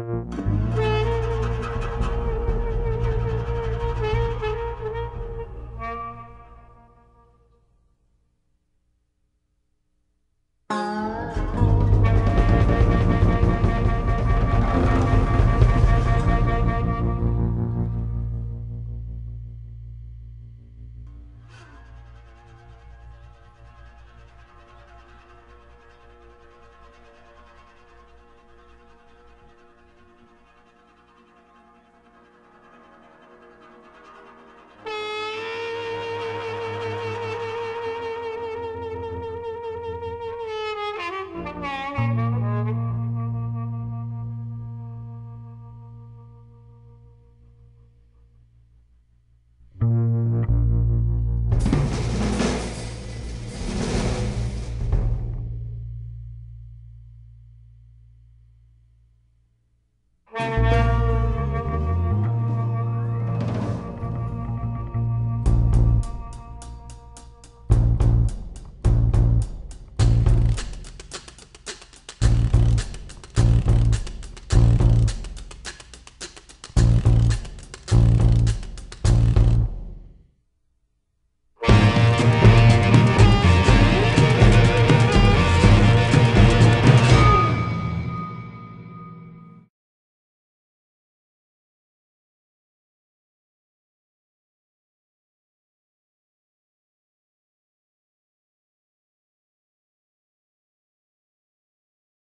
Bye.